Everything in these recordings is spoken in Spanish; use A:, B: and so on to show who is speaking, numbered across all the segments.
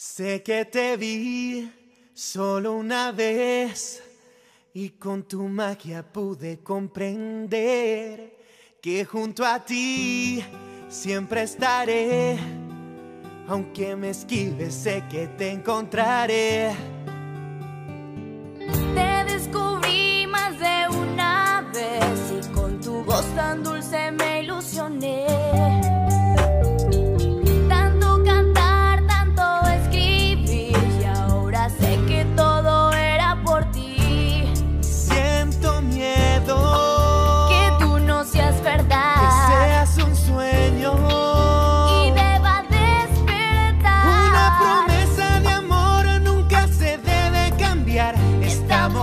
A: Sé que te vi solo una vez y con tu magia pude comprender que junto a ti siempre estaré. Aunque me esquives, sé que te encontraré.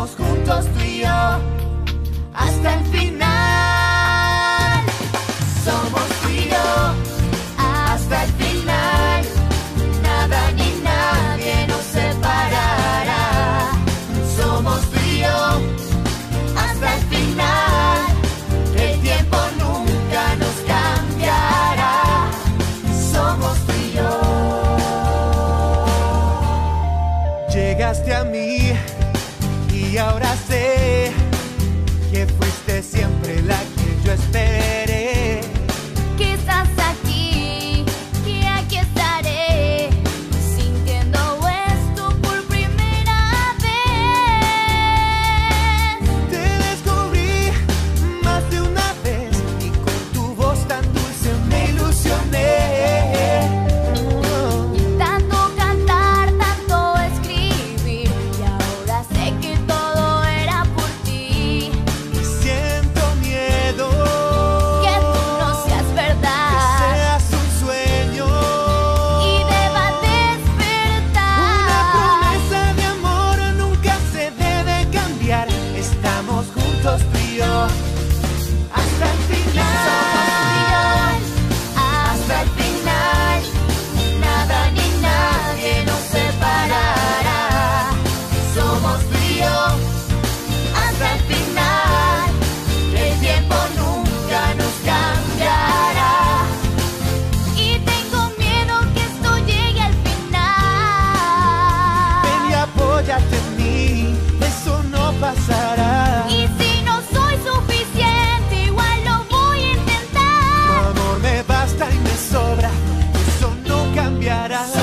A: estaremos juntos tú y yo hasta el final. Somos tú y yo hasta el final. Nada ni nadie nos separará. Somos tú y yo hasta el final. El tiempo nunca nos cambiará. Somos tú y yo. Llegaste a mí y ahora sé que fuiste siempre la que yo esperaba. cambiará.